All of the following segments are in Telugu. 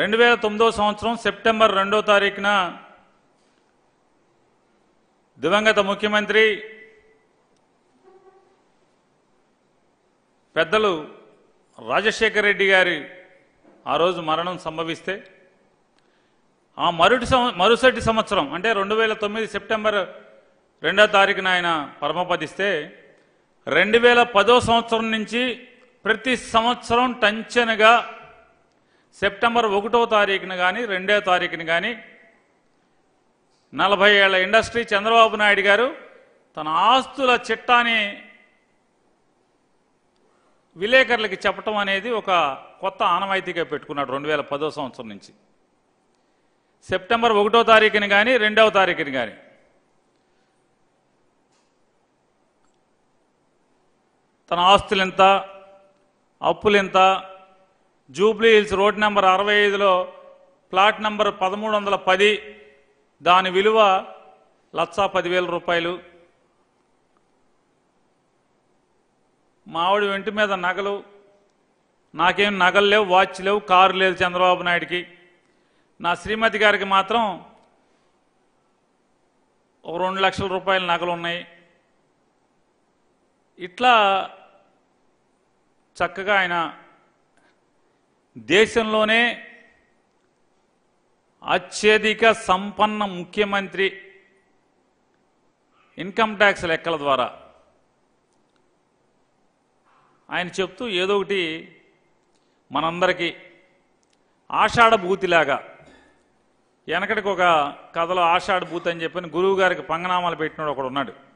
రెండు వేల తొమ్మిదో సంవత్సరం సెప్టెంబర్ రెండో తారీఖున దివంగత ముఖ్యమంత్రి పెద్దలు రాజశేఖర రెడ్డి గారి ఆ రోజు మరణం సంభవిస్తే ఆ మరుటి సం- మరుసటి సంవత్సరం అంటే రెండు వేల తొమ్మిది సెప్టెంబర్ రెండో తారీఖున ఆయన పరమపదిస్తే రెండు వేల పదో సంవత్సరం నుంచి ప్రతి సంవత్సరం టంచనగా సెప్టెంబర్ ఒకటో తారీఖున కానీ రెండో తారీఖున కానీ నలభై ఏళ్ళ ఇండస్ట్రీ చంద్రబాబు నాయుడు గారు తన ఆస్తుల చిట్టాని విలేకరులకి చెప్పటం అనేది ఒక కొత్త ఆనవాయితీగా పెట్టుకున్నాడు రెండు వేల పదో సంవత్సరం నుంచి. సెప్టెంబర్ ఒకటో తారీఖుని కానీ రెండవ తారీఖుని కానీ తన ఆస్తులు ఎంత అప్పులు ఎంత జూబ్లీ హిల్స్ రోడ్ నెంబర్ అరవై ఐదులో ప్లాట్ నెంబర్ పదమూడు వందల పది. దాని విలువ లక్షా పదివేల రూపాయలు. మావిడి వెంటి మీద నగలు. నాకేం నగలు లేవు వాచ్ లేవు కారు లేదు చంద్రబాబు నాయుడికి. నా శ్రీమతి గారికి మాత్రం ఒక రెండు లక్షల రూపాయల నగలు ఉన్నాయి. ఇట్లా చక్కగా ఆయన దేశంలోనే అత్యధిక సంపన్న ముఖ్యమంత్రి ఇన్కమ్ ట్యాక్స్ లెక్కల ద్వారా. ఆయన చెప్తూ ఏదో ఒకటి మనందరికీ ఆషాఢభూతిలాగా వెనకటికి ఒక కథలో ఆషాఢభూతి అని చెప్పని గురువు గారికి పంగనామాలు పెట్టినాడు ఒకడు ఉన్నాడు.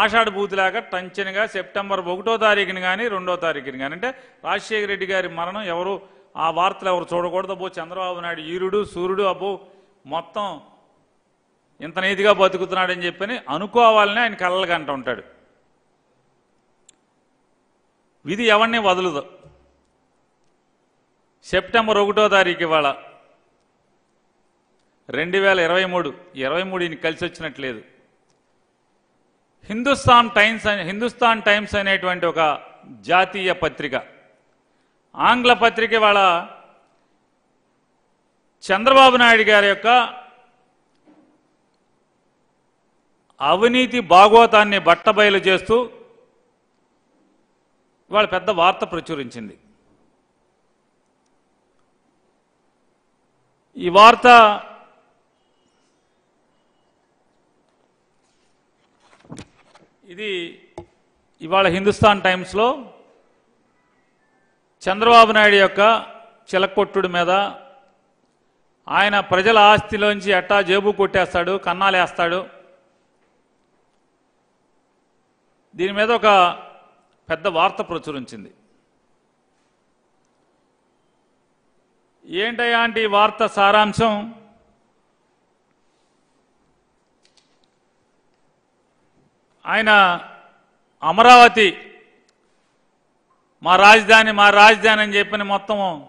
ఆషాఢ భూతిలాగా టంచనగా సెప్టెంబర్ ఒకటో తారీఖుని కానీ రెండో తారీఖుని కానీ అంటే రాజశేఖర రెడ్డి గారి మరణం ఎవరు ఆ వార్తలు ఎవరు చూడకూడదు. అబ్బో చంద్రబాబు నాయుడు ఈరుడు సూర్యుడు అబ్బో మొత్తం ఇంత నీతిగా బతుకుతున్నాడని చెప్పని అనుకోవాలని ఆయన కళ్ళకి ఉంటాడు. విధి ఎవరిని వదలదు. సెప్టెంబర్ ఒకటో తారీఖు ఇవాళ రెండు వేల ఇరవై మూడు ఇరవై మూడు ఈయన కలిసి వచ్చినట్లేదు హిందుస్థాన్ టైమ్స్ అనే హిందుస్థాన్ టైమ్స్ అనేటువంటి ఒక జాతీయ పత్రిక. ఆంగ్ల పత్రిక వాళ్ళ చంద్రబాబు నాయుడు గారి యొక్క అవినీతి భాగోతాన్ని బట్టబయలు చేస్తూ ఇవాళ పెద్ద వార్త ప్రచురించింది. ఈ వార్త ఇది ఇవాళ హిందుస్థాన్ టైమ్స్లో చంద్రబాబు నాయుడు యొక్క చిలకొట్టుడి మీద ఆయన ప్రజల ఆస్తిలోంచి ఎట్టా జేబు కొట్టేస్తాడు కన్నాలేస్తాడు. దీని మీద ఒక పెద్ద వార్త ప్రచురించింది. ఏంటయ్యా అంటే ఈ వార్త సారాంశం? ఆయన అమరావతి మా రాజధాని మా రాజధాని అని చెప్పిన మొత్తం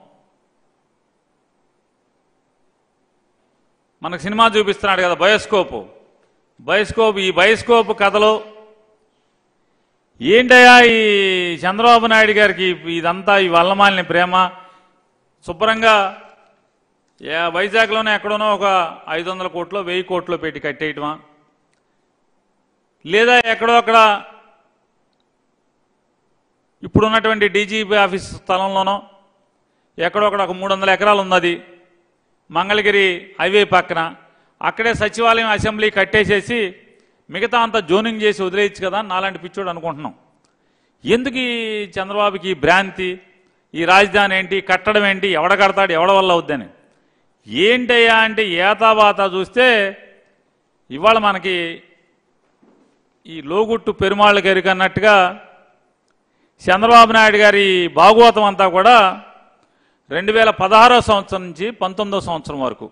మనకు సినిమా చూపిస్తున్నాడు కదా బయోస్కోపు. బయోస్కోప్ ఈ బయోస్కోప్ కథలో ఏంటయ్యా ఈ చంద్రబాబు నాయుడు గారికి ఇదంతా ఈ వల్లమాలిని ప్రేమ? శుభ్రంగా ఏ- వైజాగ్లోనే ఎక్కడోనో ఒక ఐదు వందల కోట్లో వెయ్యి కోట్లో పెట్టి కట్టేయటమా? లేదా ఎక్కడో అక్కడ ఇప్పుడు ఉన్నటువంటి డీజీపీ ఆఫీస్ స్థలంలోనో ఎక్కడో అక్కడ ఒక మూడు వందల ఎకరాలు ఉన్నది మంగళగిరి హైవే పక్కన. అక్కడే సచివాలయం అసెంబ్లీ కట్టేసేసి మిగతా అంతా జోనింగ్ చేసి వదిలేయచ్చు కదా అని నాలాంటి పిచ్చోడు అనుకుంటున్నాం. ఎందుకు ఈ చంద్రబాబుకి ఈ భ్రాంతి ఈ రాజధాని ఏంటి కట్టడం ఏంటి ఎవడ కడతాడు ఎవడ వల్ల అవుద్దని? ఏంటయ్యా అంటే ఏతావాత చూస్తే ఇవాళ మనకి ఈ లోగుట్టు పెరుమాళ్ళ గారికి అన్నట్టుగా చంద్రబాబు నాయుడు గారి భాగవతం అంతా కూడా రెండు వేల పదహారో సంవత్సరం నుంచి పంతొమ్మిదో సంవత్సరం వరకు.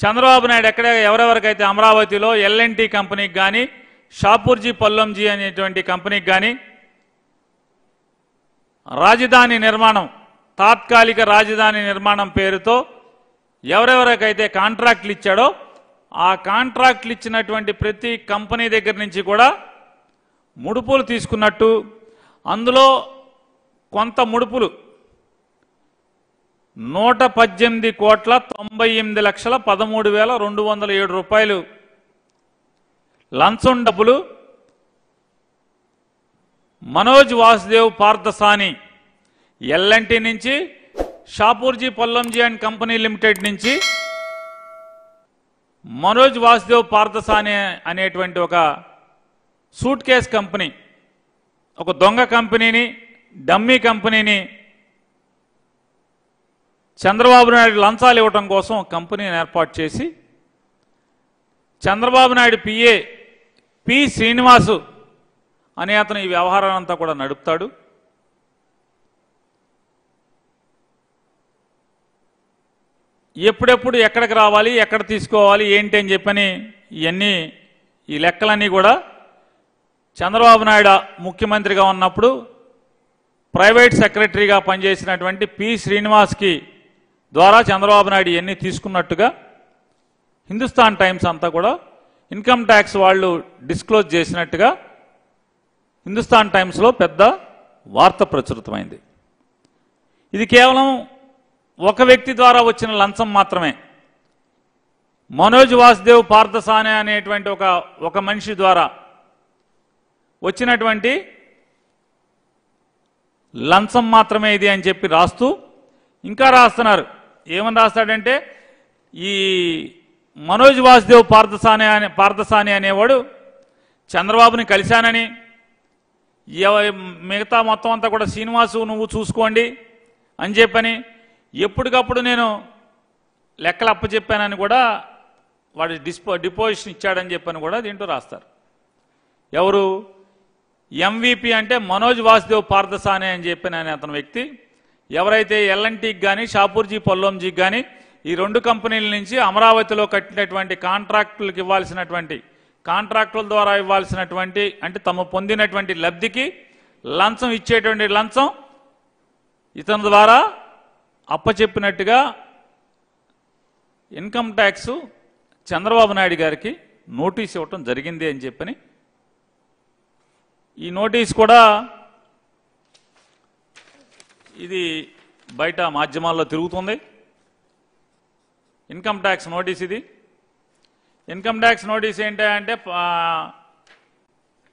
చంద్రబాబు నాయుడు ఎక్కడ ఎవరెవరికైతే అమరావతిలో ఎల్ఎన్టీ కంపెనీకి కానీ షాపూర్జీ పల్లంజీ అనేటువంటి కంపెనీకి కానీ రాజధాని నిర్మాణం తాత్కాలిక రాజధాని నిర్మాణం పేరుతో ఎవరెవరికైతే కాంట్రాక్ట్లు ఇచ్చాడో ఆ కాంట్రాక్ట్లు ఇచ్చినటువంటి ప్రతి కంపెనీ దగ్గర నుంచి కూడా ముడుపులు తీసుకున్నట్టు అందులో కొంత ముడుపులు. నూట పద్దెనిమిది కోట్ల తొంభై ఎనిమిది లక్షల పదమూడు వేల రెండు వందల ఏడు రూపాయలు. లంచం డబ్బులు. మనోజ్ వాసుదేవ్ పార్థసాని ఎల్ఎన్టీ నుంచి Shapoorji Pallonji and company limited నుంచి మనోజ్ వాసుదేవ్ పార్థసాని అనేటువంటి ఒక సూట్ కేస్ కంపెనీ ఒక దొంగ కంపెనీని డమ్మీ కంపెనీని చంద్రబాబు నాయుడు లంచాలు ఇవ్వటం కోసం కంపెనీని ఏర్పాటు చేసి చంద్రబాబు నాయుడు పిఏ పి శ్రీనివాసు అనే అతను ఈ వ్యవహారాన్ని అంతా కూడా నడుపుతాడు. ఎప్పుడెప్పుడు ఎక్కడికి రావాలి ఎక్కడ తీసుకోవాలి ఏంటి అని చెప్పని ఇవన్నీ ఈ లెక్కలన్నీ కూడా చంద్రబాబు నాయుడు ముఖ్యమంత్రిగా ఉన్నప్పుడు ప్రైవేట్ సెక్రటరీగా పనిచేసినటువంటి పి శ్రీనివాస్కి ద్వారా చంద్రబాబు నాయుడు ఇవన్నీ తీసుకున్నట్టుగా హిందుస్థాన్ టైమ్స్ అంతా కూడా ఇన్కమ్ ట్యాక్స్ వాళ్ళు డిస్క్లోజ్ చేసినట్టుగా హిందుస్థాన్ టైమ్స్లో పెద్ద వార్త ప్రచురితమైంది. ఇది కేవలం ఒక వ్యక్తి ద్వారా వచ్చిన లంచం మాత్రమే. మనోజ్ వాసుదేవ్ పార్థసానే అనేటువంటి ఒక ఒక మనిషి ద్వారా వచ్చినటువంటి లంచం మాత్రమే ఇది అని చెప్పి రాస్తూ ఇంకా రాస్తున్నారు. ఏమని రాస్తాడంటే ఈ మనోజ్ వాసుదేవ్ పార్థసానే అనే పార్థసాని అనేవాడు చంద్రబాబుని కలిశానని మిగతా మొత్తం అంతా కూడా శ్రీనివాసు నువ్వు చూసుకోండి అని చెప్పని ఎప్పటికప్పుడు నేను లెక్కలు అప్పచెప్పానని కూడా వాడు డిస్పో డిపోజిషన్ ఇచ్చాడని చెప్పని కూడా దీంట్లో రాస్తారు. ఎవరు? ఎంవిపి అంటే మనోజ్ వాసుదేవ్ పార్థసానే అని చెప్పిన అతని వ్యక్తి. ఎవరైతే ఎల్ఎన్టీకి కానీ షాపూర్జీ పొల్లంజీకి కానీ ఈ రెండు కంపెనీల నుంచి అమరావతిలో కట్టినటువంటి కాంట్రాక్టులకు ఇవ్వాల్సినటువంటి కాంట్రాక్టుల ద్వారా ఇవ్వాల్సినటువంటి అంటే తమ పొందినటువంటి లబ్ధికి లంచం ఇచ్చేటువంటి లంచం ఇతని ద్వారా అప్పచెప్పినట్టుగా ఇన్కమ్ ట్యాక్స్ చంద్రబాబు నాయుడు గారికి నోటీస్ ఇవ్వటం జరిగింది అని చెప్పని ఈ నోటీస్ కూడా ఇది బయట మాధ్యమాల్లో తిరుగుతుంది. ఇన్కమ్ ట్యాక్స్ నోటీస్ ఇది. ఇన్కమ్ ట్యాక్స్ నోటీస్ ఏంటి అంటే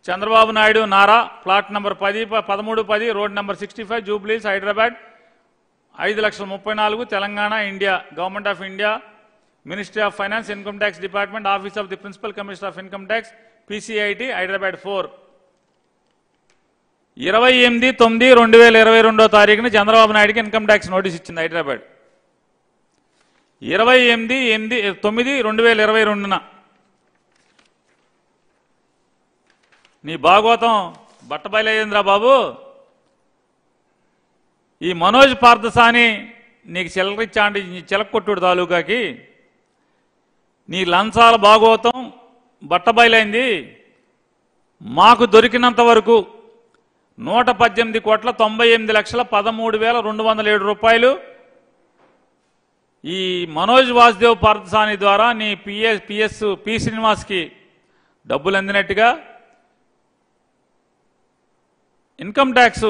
చంద్రబాబు నాయుడు నారా ప్లాట్ నెంబర్ పది పదమూడు పది road number sixty five Jubilees Hyderabad ఐదు లక్షల ముప్పై నాలుగు Telangana India government of India ministry of finance income tax department office of the principal commissioner of income tax PCIT Hyderabad four. ఇరవై ఎనిమిది తొమ్మిది రెండు వేల ఇరవై రెండో తారీఖున చంద్రబాబు నాయుడుకి ఇన్కమ్ ట్యాక్స్ నోటీస్ ఇచ్చింది హైదరాబాద్. ఇరవై ఎనిమిది ఎనిమిది తొమ్మిది రెండు వేల ఇరవై రెండున. నీ భాగవతం బట్టబయలేంద్రా బాబు. ఈ మనోజ్ పార్థసాని నీకు చిల్లరిచ్చాండి అంటే నీ తాలూకాకి. నీ లంచాల భాగవతం బట్టబయలైంది మాకు దొరికినంత వరకు నూట పద్దెనిమిది కోట్ల తొంభై ఎనిమిది లక్షల పదమూడు వేల రెండు వందల ఏడు రూపాయలు ఈ మనోజ్ వాసుదేవ్ పార్థసాని ద్వారా నీ పిఎస్ పిఎస్ పి శ్రీనివాస్కి డబ్బులు అందినట్టుగా. ఇన్కమ్ ట్యాక్స్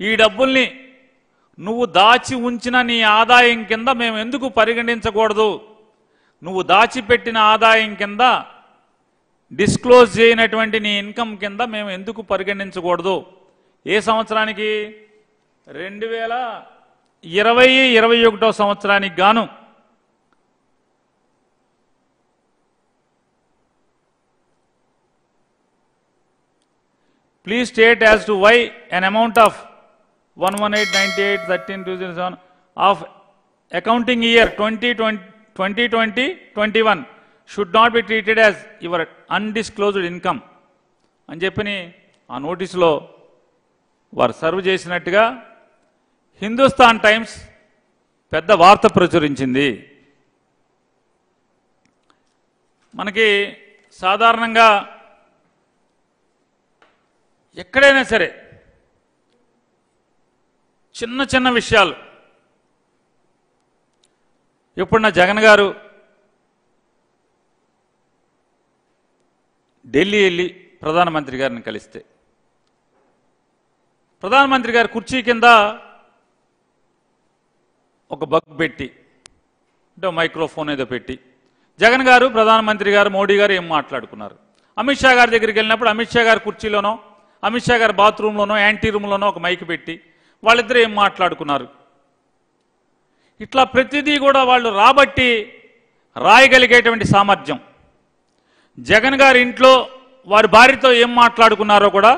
ఈ డబ్బుల్ని నువ్వు దాచి ఉంచిన నీ ఆదాయం కింద మేము ఎందుకు పరిగణించకూడదు? నువ్వు దాచిపెట్టిన ఆదాయం కింద డిస్క్లోజ్ చేయనటువంటి నీ ఇన్కమ్ కింద మేము ఎందుకు పరిగణించకూడదు? ఏ సంవత్సరానికి? రెండు వేల ఇరవై ఇరవై ఒకటో సంవత్సరానికి గాను. Please state as to why an amount of one one eight ninety eight thirteen two zero seven of accounting year twenty twenty twenty twenty twenty one should not be treated as your undisclosed income అని చెప్పని ఆ నోటీసులో వారు సర్వ్ చేసినట్టుగా హిందుస్థాన్ టైమ్స్ పెద్ద వార్త ప్రచురించింది. మనకి సాధారణంగా ఎక్కడైనా సరే చిన్న చిన్న విషయాలు. ఇప్పుడు నా జగన్ గారు ఢిల్లీ వెళ్ళి ప్రధానమంత్రి గారిని కలిస్తే ప్రధానమంత్రి గారి కుర్చీ కింద ఒక బగ్ పెట్టి అంటే మైక్రోఫోన్ ఏదో పెట్టి జగన్ గారు ప్రధానమంత్రి గారు మోడీ గారు ఏం మాట్లాడుకున్నారు? అమిత్ షా గారి దగ్గరికి వెళ్ళినప్పుడు అమిత్ షా గారి కుర్చీలోనో అమిత్ షా గారి బాత్రూంలోనో యాంటీ రూమ్లోనో ఒక మైక్ పెట్టి వాళ్ళిద్దరూ ఏం మాట్లాడుకున్నారు? ఇట్లా ప్రతిదీ కూడా వాళ్ళు రాబట్టి రాయగలిగేటువంటి సామర్థ్యం. జగన్ గారి ఇంట్లో వారి భార్యతో ఏం మాట్లాడుకున్నారో కూడా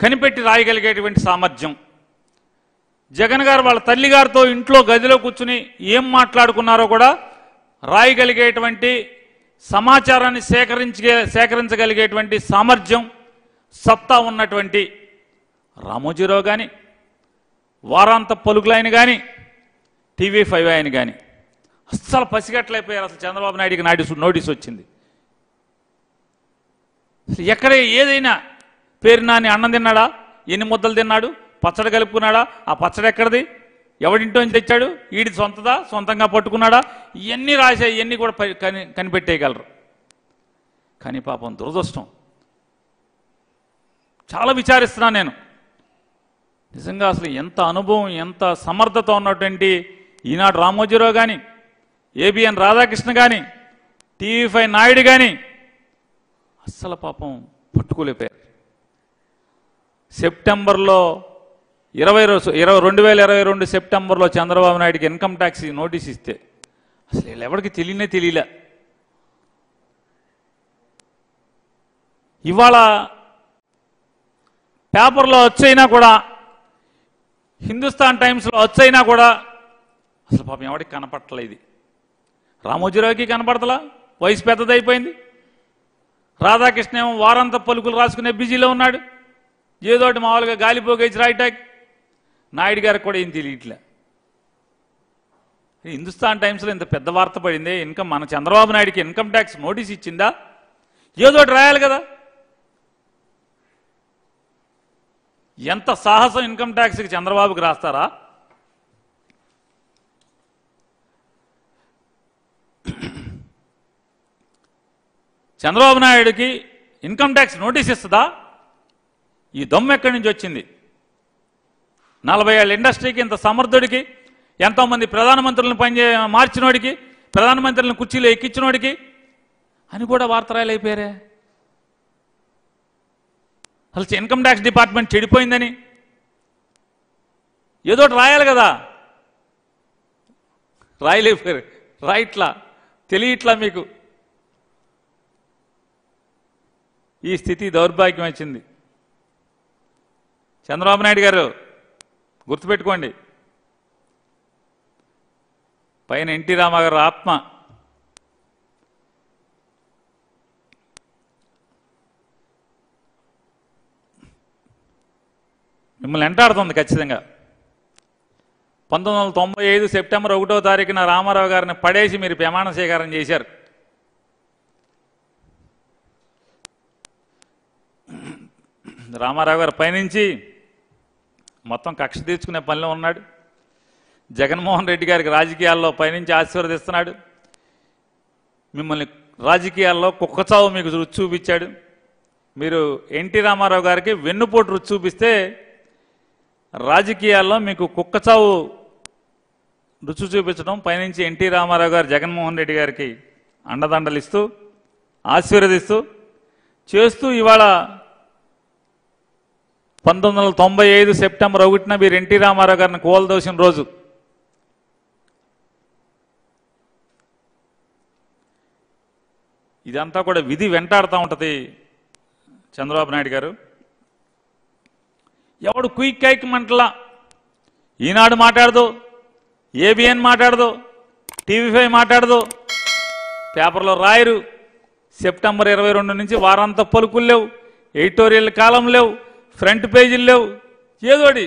కనిపెట్టి రాయగలిగేటువంటి సామర్థ్యం. జగన్ గారు వాళ్ళ తల్లిగారితో ఇంట్లో గదిలో కూర్చుని ఏం మాట్లాడుకున్నారో కూడా రాయగలిగేటువంటి సమాచారాన్ని సేకరించే సేకరించగలిగేటువంటి సామర్థ్యం సత్తా ఉన్నటువంటి రామోజీరావు కానీ వారాంత పలుకులైన కానీ టీవీ ఫైవ్ ఆయన కానీ అస్సలు పసిగట్లయిపోయారు అసలు చంద్రబాబు నాయుడికి నాటిసు నోటీస్ వచ్చింది. ఎక్కడ ఏదైనా పేరు నాని అన్నం తిన్నాడా? ఎన్ని ముద్దలు తిన్నాడు? పచ్చడి కలుపుకున్నాడా? ఆ పచ్చడి ఎక్కడిది? ఎవడింటో తెచ్చాడు? ఈడి సొంతదా? సొంతంగా పట్టుకున్నాడా? ఇవన్నీ రాశాయి ఇవన్నీ కూడా కని కనిపెట్టేయగలరు. కానీ పాపం దురదృష్టం. చాలా విచారిస్తున్నాను నేను. నిజంగా అసలు ఎంత అనుభవం ఎంత సమర్థత ఉన్నటువంటి ఈనాడు రామోజీరావు కానీ ఏబిఎన్ రాధాకృష్ణ కానీ టీవీ ఫైవ్ నాయుడు కానీ అస్సలు పాపం పట్టుకోలేకపోయారు. సెప్టెంబర్లో ఇరవై రోజు ఇరవై రెండు వేల ఇరవై రెండు సెప్టెంబర్లో చంద్రబాబు నాయుడికి ఇన్కమ్ ట్యాక్స్ నోటీస్ ఇస్తే అసలు వీళ్ళు ఎవరికి తెలియనే తెలియలే. ఇవాళ పేపర్లో వచ్చైనా కూడా హిందుస్థాన్ టైమ్స్లో వచ్చైనా కూడా అసలు పాపం ఎవరికి కనపడట్లే ఇది. రామోజీరావుకి కనపడతలా? వయసు పెద్దదైపోయింది. రాధాకృష్ణ ఏమో వారంత పలుకులు రాసుకునే బిజీలో ఉన్నాడు. ఏదోటి మామూలుగా గాలిపోగేసి రాయటాక్ నాయుడు గారికి కూడా ఏం తెలియట్లే. హిందుస్థాన్ టైమ్స్లో ఇంత పెద్ద వార్త పడింది ఇన్కమ్ మన చంద్రబాబు నాయుడికి ఇన్కమ్ ట్యాక్స్ నోటీస్ ఇచ్చిందా? ఏదోటి రాయాలి కదా. ఎంత సాహసం ఇన్కమ్ ట్యాక్స్కి చంద్రబాబుకి రాస్తారా? చంద్రబాబు నాయుడికి ఇన్కమ్ ట్యాక్స్ నోటీస్ ఇస్తుందా? ఈ దొమ్మ ఎక్కడి నుంచి వచ్చింది? నలభై ఏళ్ళ ఇండస్ట్రీకి ఇంత సమర్థుడికి ఎంతోమంది ప్రధానమంత్రులను పనిచే మార్చినోడికి ప్రధానమంత్రులను కుర్చీలో ఎక్కించినోడికి అని కూడా వార్త రాయలైపోయారే అసలు ఇన్కమ్ ట్యాక్స్ డిపార్ట్మెంట్ చెడిపోయిందని. ఏదో ఒకటి రాయాలి కదా. రాయలేకపోయారు రాయిట్లా తెలియట్లా మీకు. ఈ స్థితి దౌర్భాగ్యం వచ్చింది చంద్రబాబు నాయుడు గారు గుర్తుపెట్టుకోండి. పైన ఎన్టీ రామాగారు ఆత్మ. మిమ్మల్ని ఎంటాడుతుంది ఖచ్చితంగా. పంతొమ్మిది వందల తొంభై ఐదు సెప్టెంబర్ ఒకటో తారీఖున రామారావు గారిని పడేసి మీరు ప్రమాణ స్వీకారం చేశారు. రామారావు గారు పైనుంచి మొత్తం కక్ష తీర్చుకునే పనిలో ఉన్నాడు. జగన్మోహన్ రెడ్డి గారికి రాజకీయాల్లో పైనుంచి ఆశీర్వదిస్తున్నాడు. మిమ్మల్ని రాజకీయాల్లో కుక్కచావు మీకు రుచి చూపించాడు. మీరు ఎన్టీ రామారావు గారికి వెన్నుపోటు రుచి చూపిస్తే రాజకీయాల్లో మీకు కుక్కచావు రుచి చూపించడం పైనుంచి ఎన్టీ రామారావు గారు జగన్మోహన్ రెడ్డి గారికి అండదండలు ఇస్తూ ఆశీర్వదిస్తూ చేస్తూ ఇవాళ పంతొమ్మిది వందల తొంభై ఐదు సెప్టెంబర్ ఒకటిన మీరు ఎన్టీ రామారావు గారిని కోల్దోసిన రోజు. ఇదంతా కూడా విధి వెంటాడుతూ ఉంటుంది చంద్రబాబు నాయుడు గారు. ఎవడు క్విక్ కైక్ మంటలా? ఈనాడు మాట్లాడదు ఏబిఎన్ మాట్లాడదు టీవీ ఫైవ్ మాట్లాడదు. పేపర్లో రాయరు. సెప్టెంబర్ ఇరవై రెండు నుంచి వారాంత పలుకులు లేవు ఎడిటోరియల్ కాలం లేవు ఫ్రంట్ పేజీలు లేవు. ఏదోడి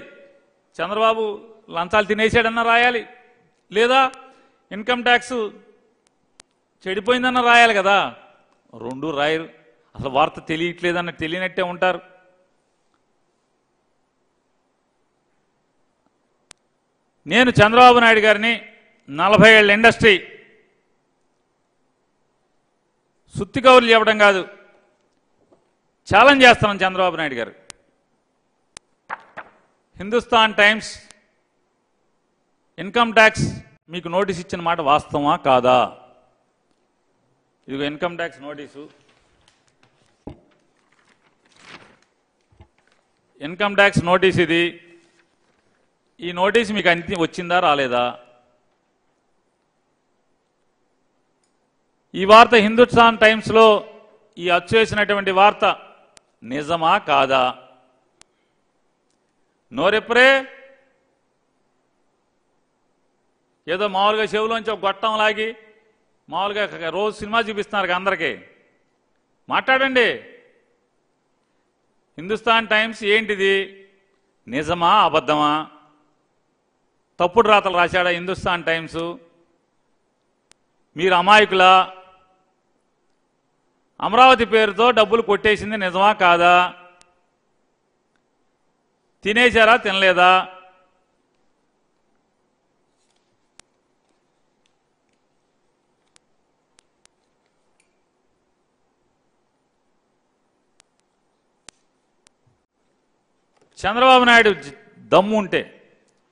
చంద్రబాబు లంచాలు తినేసాడన్నా రాయాలి. లేదా ఇన్కమ్ ట్యాక్స్ చెడిపోయిందన్న రాయాలి కదా. రెండు రాయరు. అసలు వార్త తెలియట్లేదన్న తెలియనట్టే ఉంటారు. నేను చంద్రబాబు నాయుడు గారిని నలభై ఏళ్ళ ఇండస్ట్రీ సుత్తి కౌరులు చెప్పడం కాదు ఛాలెంజ్ చేస్తున్నాను చంద్రబాబు నాయుడు గారు. హిందుస్థాన్ టైమ్స్ ఇన్కమ్ ట్యాక్స్ మీకు నోటీస్ ఇచ్చిన మాట వాస్తవమా కాదా? ఇదిగో income tax notice. Income tax notice ఇది. ఈ నోటీస్ మీకు అంతి వచ్చిందా రాలేదా? ఈ వార్త హిందుస్థాన్ టైమ్స్లో ఈ అచ్చు వేసినటువంటి వార్త నిజమా కాదా? నోరెప్పురే? ఏదో మామూలుగా చెవులోంచి ఒక గొట్టం లాగి మామూలుగా రోజు సినిమా చూపిస్తున్నారు అందరికీ. మాట్లాడండి. హిందుస్థాన్ టైమ్స్ ఏంటిది? నిజమా అబద్ధమా? తప్పుడు రాతలు రాశాడా హిందుస్థాన్ టైమ్స్? మీరు అమాయకులా? అమరావతి పేరుతో డబ్బులు కొట్టేసింది నిజమా కాదా? తినేశారా తినలేదా? చంద్రబాబు నాయుడు దమ్ము ఉంటే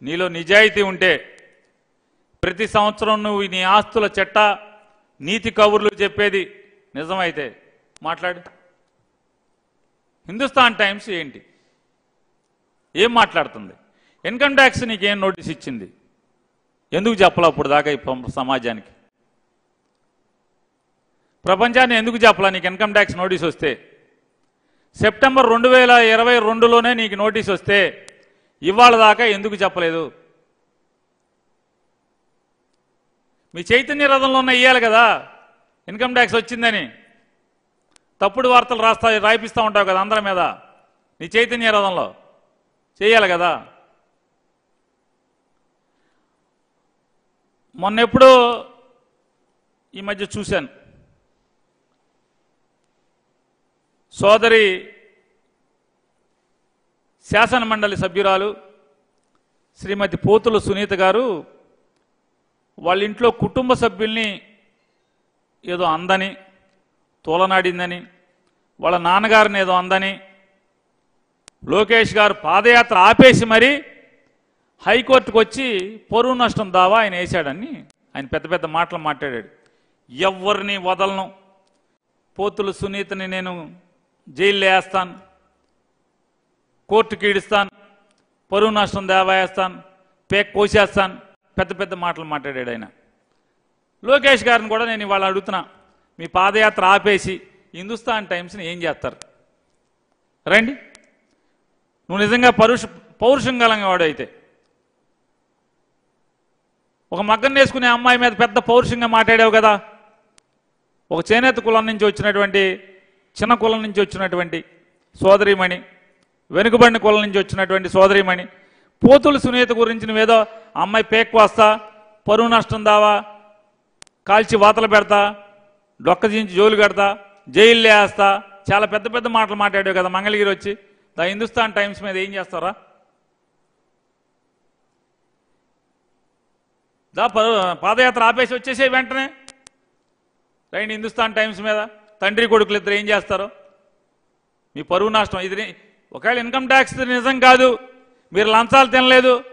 నీలో నిజాయితీ ఉంటే ప్రతి సంవత్సరం నువ్వు నీ ఆస్తుల చెట్ట నీతి కబుర్లు చెప్పేది నిజమైతే మాట్లాడు. హిందుస్థాన్ టైమ్స్ ఏంటి? ఏం మాట్లాడుతుంది? ఇన్కమ్ ట్యాక్స్ నీకేం నోటీస్ ఇచ్చింది? ఎందుకు చెప్పలే అప్పుడు దాకా ఈ సమాజానికి? ప్రపంచాన్ని ఎందుకు చెప్పలే నీకు ఇన్కమ్ ట్యాక్స్ నోటీస్ వస్తే? సెప్టెంబర్ రెండు వేల ఇరవై రెండులోనే నీకు నోటీస్ వస్తే ఇవాళ దాకా ఎందుకు చెప్పలేదు? మీ చైతన్య రథంలో ఉన్న ఇయ్యాలి కదా? ఇన్కమ్ ట్యాక్స్ వచ్చిందని. తప్పుడు వార్తలు రాస్తా రాయిపిస్తూ ఉంటావు కదా అందరి మీద? నీ చైతన్య రథంలో. చేయాలి కదా? మొన్నెప్పుడు ఈ మధ్య చూశాను. సోదరి శాసన మండలి సభ్యురాలు శ్రీమతి పోతుల సునీత గారు వాళ్ళ ఇంట్లో కుటుంబ సభ్యుల్ని ఏదో అందని తోలనాడిందని వాళ్ళ నాన్నగారిని ఏదో అందని లోకేష్ గారు పాదయాత్ర ఆపేసి మరీ హైకోర్టుకు వచ్చి పరువు నష్టం దావా ఆయన వేశాడని ఆయన పెద్ద పెద్ద మాటలు మాట్లాడాడు. ఎవరిని వదలను. పోతులు సునీతని నేను జైల్లో వేస్తాను. కోర్టుకి ఈడుస్తాను పరువు నష్టం దేవాయేస్తాను పేక్ కోసేస్తాను పెద్ద పెద్ద మాటలు మాట్లాడాడు ఆయన. లోకేష్ గారిని కూడా నేను ఇవాళ అడుగుతున్నా మీ పాదయాత్ర ఆపేసి హిందుస్థాన్ టైమ్స్ని ఏం చేస్తారు? రండి. నువ్వు నిజంగా పరుష పౌరుషం గలంగా అయితే. ఒక మగ్గం వేసుకునే అమ్మాయి మీద పెద్ద పౌరుషంగా మాట్లాడావు కదా. ఒక చేనేత కులం నుంచి వచ్చినటువంటి చిన్న కులం నుంచి వచ్చినటువంటి సోదరిమణి వెనుకబడిన కులం నుంచి వచ్చినటువంటి సోదరిమణి పోతుల సునీత గురించి నువ్వేదో అమ్మాయి పేక్ వస్తా పరువు నష్టం దావా కాల్చి వాతలు పెడతా డొక్క దించి జోలు కడతా జైలు వేస్తా చాలా పెద్ద పెద్ద మాటలు మాట్లాడావు కదా మంగళగిరి వచ్చి. ద హిందుస్థాన్ టైమ్స్ మీద ఏం చేస్తారా? దా ప- పాదయాత్ర ఆపేసి వచ్చేసే వెంటనే. రైన్ హిందుస్థాన్ టైమ్స్ మీద తండ్రి కొడుకులు ఇద్దరు ఏం చేస్తారు? మీ పరువు నష్టం ఇది ఒకవేళ ఇన్కమ్ ట్యాక్స్ నిజం కాదు మీరు లంచాలు తినలేదు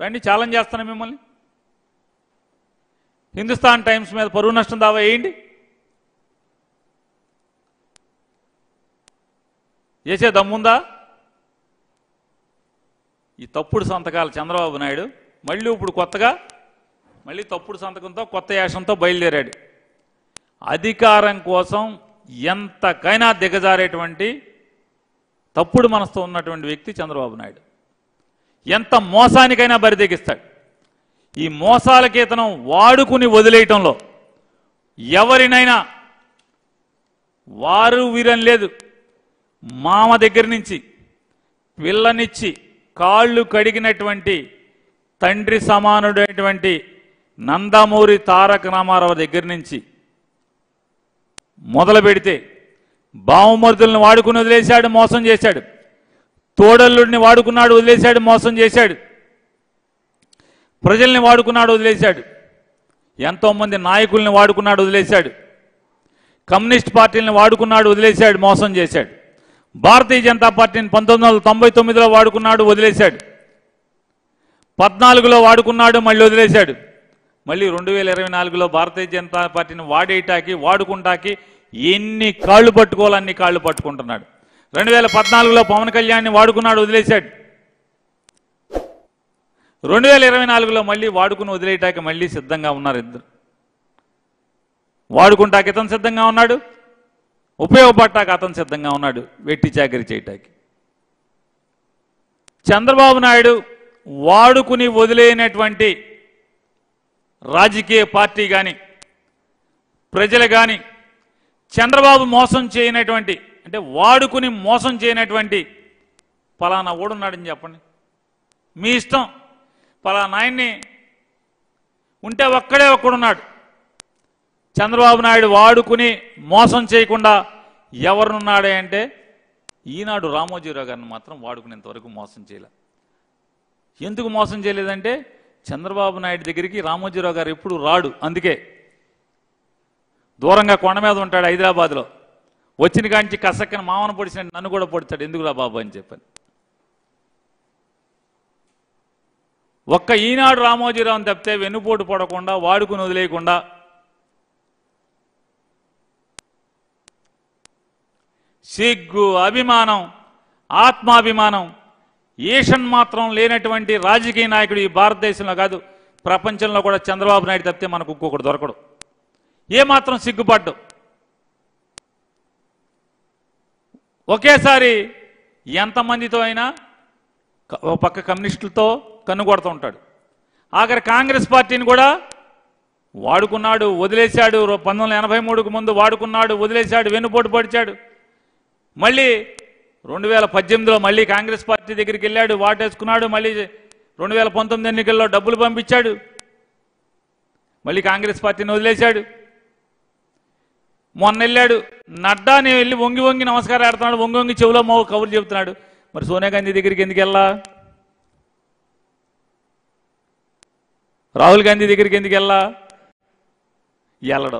రండి ఛాలెంజ్ చేస్తాను మిమ్మల్ని. హిందుస్థాన్ టైమ్స్ మీద పరువు నష్టం దావా వేయండి. చేసే దమ్ముందా? ఈ తప్పుడు సంతకాలు చంద్రబాబు నాయుడు మళ్ళీ ఇప్పుడు కొత్తగా మళ్ళీ తప్పుడు సంతకంతో కొత్త యాసంతో బయలుదేరాడు. అధికారం కోసం ఎంతకైనా దిగజారేటువంటి తప్పుడు మనసుతో ఉన్నటువంటి వ్యక్తి చంద్రబాబు నాయుడు. ఎంత మోసానికైనా బరిదెగిస్తాడు ఈ మోసాలకి ఇతను వాడుకుని వదిలేయటంలో ఎవరినైనా వారు వీరని లేదు. మామ దగ్గర నుంచి పిల్లనిచ్చి కాళ్ళు కడిగినటువంటి తండ్రి సమానుడైనటువంటి నందమూరి తారక రామారావు దగ్గర నుంచి మొదలు పెడితే బావమరుదులను వాడుకుని వదిలేశాడు మోసం చేశాడు. తోడల్లుడిని వాడుకున్నాడు వదిలేశాడు మోసం చేశాడు. ప్రజల్ని వాడుకున్నాడు వదిలేశాడు. ఎంతోమంది నాయకుల్ని వాడుకున్నాడు వదిలేశాడు. కమ్యూనిస్ట్ పార్టీలను వాడుకున్నాడు వదిలేశాడు మోసం చేశాడు. భారతీయ జనతా పార్టీని పంతొమ్మిది వందల తొంభై తొమ్మిదిలో వాడుకున్నాడు వదిలేశాడు. పద్నాలుగులో వాడుకున్నాడు మళ్ళీ వదిలేశాడు. మళ్ళీ రెండు వేల ఇరవై నాలుగులో భారతీయ జనతా పార్టీని వాడేయటాకి వాడుకుంటాకి ఎన్ని కాళ్ళు పట్టుకోవాలో అన్ని కాళ్ళు పట్టుకుంటున్నాడు. రెండు వేల పద్నాలుగులో పవన్ కళ్యాణ్ని వాడుకున్నాడు వదిలేశాడు. రెండు వేల ఇరవై నాలుగులో మళ్ళీ వాడుకుని వదిలేయటానికి మళ్ళీ సిద్ధంగా ఉన్నారు ఇద్దరు. వాడుకుంటాక ఇతను సిద్ధంగా ఉన్నాడు ఉపయోగపడ్డాక అతను సిద్ధంగా ఉన్నాడు వెట్టి చాకరీ చేయటానికి. చంద్రబాబు నాయుడు వాడుకుని వదిలేనటువంటి రాజకీయ పార్టీ కానీ ప్రజలు కానీ చంద్రబాబు మోసం చేయనటువంటి అంటే వాడుకుని మోసం చేయనటువంటి పలానా ఓడున్నాడని చెప్పండి. మీ ఇష్టం. పలానా ఆయన్ని ఉంటే ఒక్కడే ఒక్కడున్నాడు. చంద్రబాబు నాయుడు వాడుకుని మోసం చేయకుండా ఎవరున్నాడే అంటే ఈనాడు రామోజీరావు గారిని మాత్రం వాడుకునేంతవరకు మోసం చేయలే. ఎందుకు మోసం చేయలేదంటే చంద్రబాబు నాయుడు దగ్గరికి రామోజీరావు గారు ఎప్పుడు రాడు. అందుకే దూరంగా కొండ మీద ఉంటాడు హైదరాబాద్లో. వచ్చిన కాంచి కసక్కని మామను పొడిచిన నన్ను కూడా పొడిచాడు ఎందుకురా బాబు అని చెప్పాను. ఒక్క ఈనాడు రామోజీరావుని తప్పితే వెన్నుపోటు పడకుండా వాడుకుని వదిలేయకుండా సిగ్గు అభిమానం ఆత్మాభిమానం ఈషన్ మాత్రం లేనటువంటి రాజకీయ నాయకుడు ఈ భారతదేశంలో కాదు ప్రపంచంలో కూడా చంద్రబాబు నాయుడు తప్పితే మనకు ఇంకొకటి దొరకడు. ఏమాత్రం సిగ్గుపడ్డు. ఒకేసారి ఎంతమందితో అయినా ఓ ఒక పక్క కమ్యూనిస్టులతో కన్నుగొడుతూ ఉంటాడు. ఆఖరి కాంగ్రెస్ పార్టీని కూడా వాడుకున్నాడు వదిలేశాడు. పంతొమ్మిది వందల ఎనభై మూడుకు ముందు వాడుకున్నాడు వదిలేశాడు వెన్నుపోటు పడిచాడు. మళ్ళీ రెండు వేల పద్దెనిమిదిలో మళ్ళీ కాంగ్రెస్ పార్టీ దగ్గరికి వెళ్ళాడు వాటేసుకున్నాడు మళ్ళీ రెండు వేల పంతొమ్మిది ఎన్నికల్లో డబ్బులు పంపించాడు. మళ్ళీ కాంగ్రెస్ పార్టీని వదిలేశాడు. మొన్న వెళ్ళాడు నడ్డాని వెళ్ళి వంగి వంగి నమస్కారం ఆడుతున్నాడు. వంగి వంగి చెవిలో మో కబుర్లు చెబుతున్నాడు. మరి సోనియా గాంధీ దగ్గరికి ఎందుకు వెళ్ళా? రాహుల్ గాంధీ దగ్గరికి ఎందుకు వెళ్ళా? వెళ్ళడం.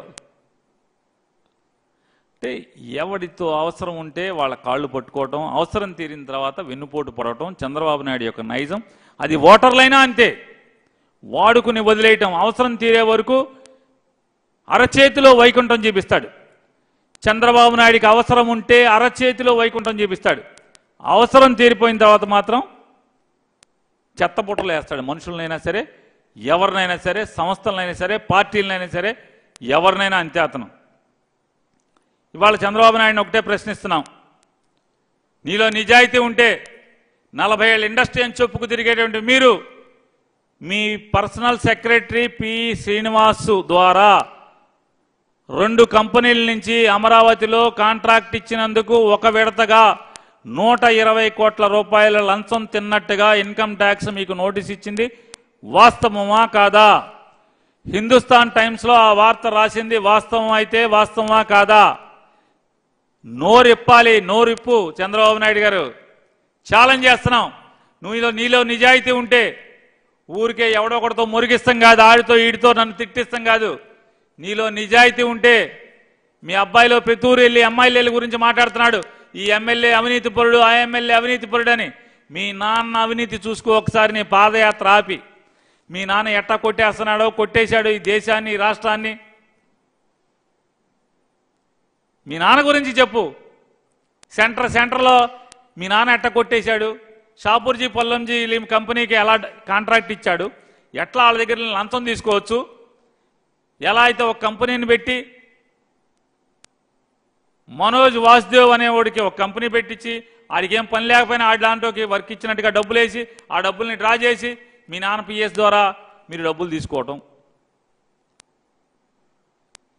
అంటే ఎవడితో అవసరం ఉంటే వాళ్ళ కాళ్ళు పట్టుకోవటం అవసరం తీరిన తర్వాత వెన్నుపోటు పడటం చంద్రబాబు నాయుడు యొక్క నైజం. అది ఓటర్లైనా అంతే. వాడుకుని వదిలేయటం అవసరం తీరే వరకు అరచేతిలో వైకుంఠం చూపిస్తాడు. చంద్రబాబు నాయుడికి అవసరం ఉంటే అరచేతిలో వైకుంఠం చూపిస్తాడు. అవసరం తీరిపోయిన తర్వాత మాత్రం చెత్తపుట్టలు వేస్తాడు. మనుషులనైనా సరే ఎవరినైనా సరే సంస్థలనైనా సరే పార్టీలనైనా సరే ఎవరినైనా అంతే అతను. ఇవాళ చంద్రబాబు నాయుడిని ఒకటే ప్రశ్నిస్తున్నాం. నీలో నిజాయితీ ఉంటే నలభై ఏళ్ళ ఇండస్ట్రీ అని చెప్పుకు తిరిగేటువంటి మీరు మీ పర్సనల్ సెక్రటరీ పి శ్రీనివాసు ద్వారా రెండు కంపెనీల నుంచి అమరావతిలో కాంట్రాక్ట్ ఇచ్చినందుకు ఒక విడతగా నూట ఇరవై కోట్ల రూపాయల లంచం తిన్నట్టుగా ఇన్కమ్ ట్యాక్స్ మీకు నోటీస్ ఇచ్చింది. వాస్తవమా కాదా? హిందుస్థాన్ టైమ్స్లో ఆ వార్త రాసింది వాస్తవం అయితే వాస్తవమా కాదా? నోరిప్పాలి నోరిప్పు చంద్రబాబు నాయుడు గారు. ఛాలెంజ్ చేస్తున్నాం. నువ్వు నీలో నిజాయితీ ఉంటే ఊరికే ఎవడో ఒకటితో మురిగిస్తాం కాదు ఆడితో ఈడితో నన్ను తిట్టిస్తాం కాదు. నీలో నిజాయితీ ఉంటే మీ అబ్బాయిలో ప్రతి వెళ్ళి ఎమ్మెల్యేల గురించి మాట్లాడుతున్నాడు. ఈ ఎమ్మెల్యే అవినీతి పరుడు ఆ ఎమ్మెల్యే అవినీతి పరుడు అని మీ నాన్న అవినీతి చూసుకో ఒకసారి నీ పాదయాత్ర ఆపి. మీ నాన్న ఎట్టా కొట్టేస్తున్నాడో కొట్టేశాడు ఈ దేశాన్ని ఈ రాష్ట్రాన్ని. మీ నాన్న గురించి చెప్పు. సెంటర్ సెంటర్లో మీ నాన్న ఎట్ట కొట్టేశాడు? షాపూర్జీ పొల్లంజీ కంపెనీకి ఎలా కాంట్రాక్ట్ ఇచ్చాడు? ఎట్లా వాళ్ళ దగ్గర లంచం తీసుకోవచ్చు? ఎలా అయితే ఒక కంపెనీని పెట్టి మనోజ్ వాసుదేవ్ అనేవాడికి ఒక కంపెనీ పెట్టించి ఆడికి ఏం పని లేకపోయినా ఆడి దాంట్లోకి వర్క్ ఇచ్చినట్టుగా డబ్బులు వేసి ఆ డబ్బుల్ని డ్రా చేసి మీ నాన్న పిఎస్ ద్వారా మీరు డబ్బులు తీసుకోవటం.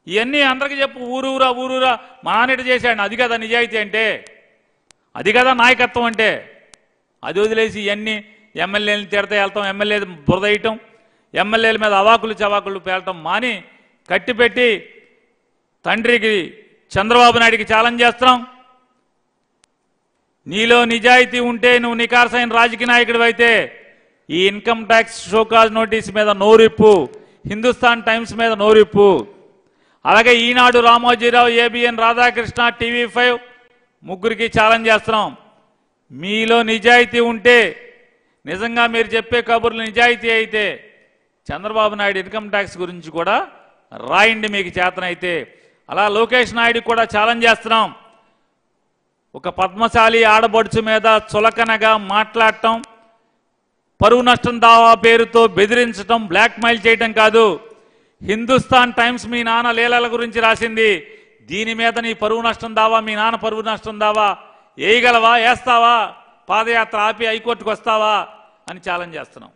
ఇవన్నీ అందరికీ చెప్పు ఊరూరా ఊరూరా. మా నాన్నటి చేశాడు అది కదా నిజాయితీ అంటే. అది కదా నాయకత్వం అంటే. అది వదిలేసి ఇవన్నీ ఎమ్మెల్యేలు తిడతా వెళ్తాం ఎమ్మెల్యే బురద వేయటం ఎమ్మెల్యేల మీద అవాకులు చవాకులు పేలటం మాని కట్టిపెట్టి తండ్రికి చంద్రబాబు నాయుడికి ఛాలెంజ్ చేస్తున్నాం. నీలో నిజాయితీ ఉంటే నువ్వు నికార్సైన రాజకీయ నాయకుడు అయితే ఈ ఇన్కమ్ ట్యాక్స్ షోకాజ్ నోటీస్ మీద నోరిప్పు హిందుస్థాన్ టైమ్స్ మీద నోరిప్పు. అలాగే Eenadu Ramojirao ABN Radhakrishna TV five ముగ్గురికి ఛాలెంజ్ చేస్తున్నాం. మీలో నిజాయితీ ఉంటే నిజంగా మీరు చెప్పే కబుర్లు నిజాయితీ అయితే చంద్రబాబు నాయుడు ఇన్కమ్ ట్యాక్స్ గురించి కూడా రాయండి మీకు చేతనైతే. అలా లోకేష్ నాయుడు కూడా ఛాలెంజ్ చేస్తున్నాం. ఒక పద్మశాలి ఆడబడుచు మీద చులకనగా మాట్లాడటం పరువు నష్టం దావా పేరుతో బెదిరించడం బ్లాక్మెయిల్ చేయటం కాదు. హిందుస్థాన్ టైమ్స్ మీ నాన్న లీలల గురించి రాసింది. దీని మీద నీ పరువు నష్టం దావా మీ నాన్న పరువు నష్టం దావా వేయగలవా వేస్తావా పాదయాత్ర ఆపి హైకోర్టుకు వస్తావా అని ఛాలెంజ్ చేస్తున్నాం.